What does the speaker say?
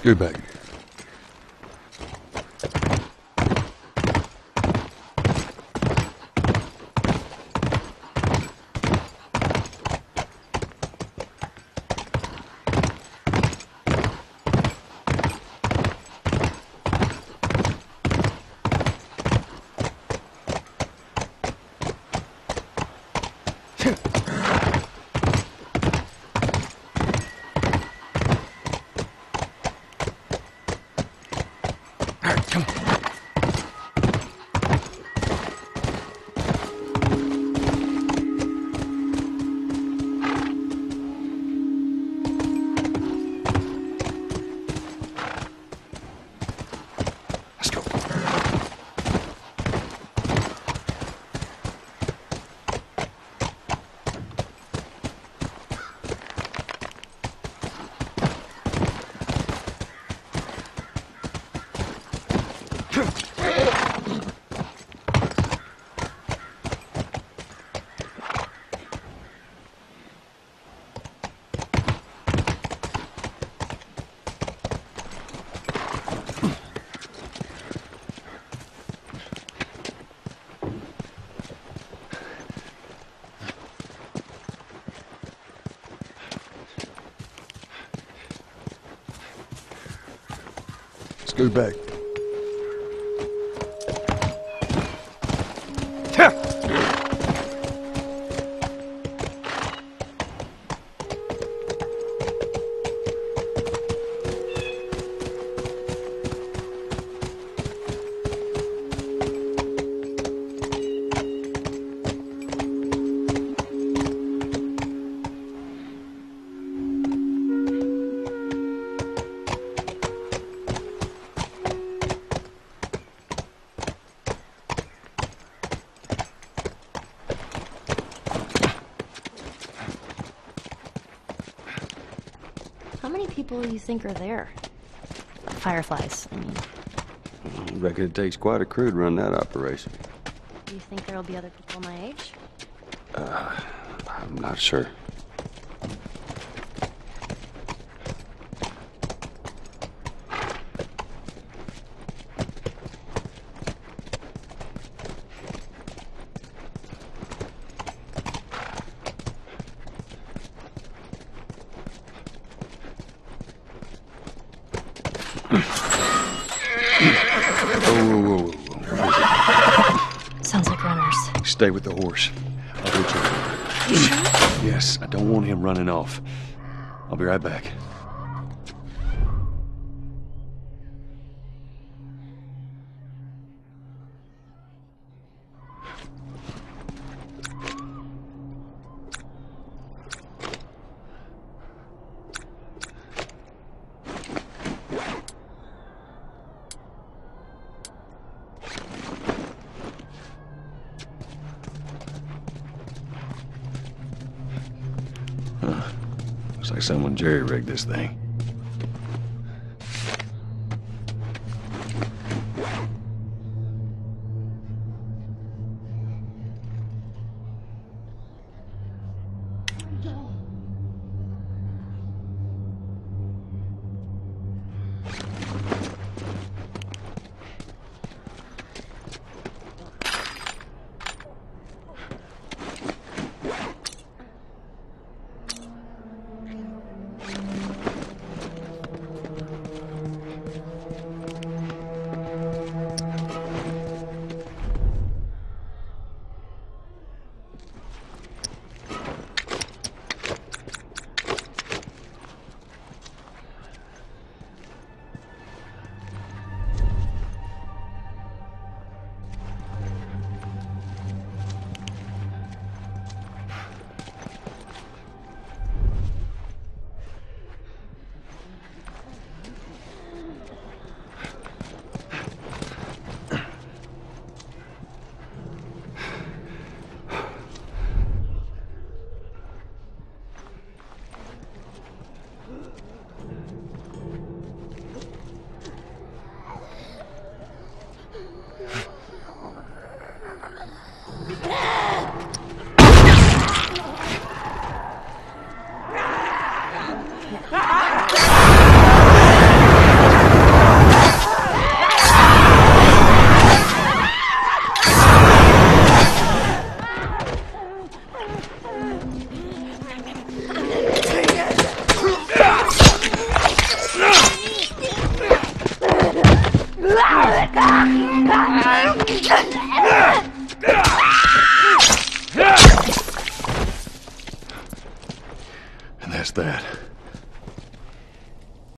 Scoot back. Scoot back. How many people do you think are there? Fireflies, I mean. I reckon it takes quite a crew to run that operation. Do you think there'll be other people my age? Uh, I'm not sure. Whoa, whoa, whoa, whoa. Sounds like runners. Stay with the horse. I'll get. You? Yes, I don't want him running off. I'll be right back. Like someone jerry rigged this thing. And that's that.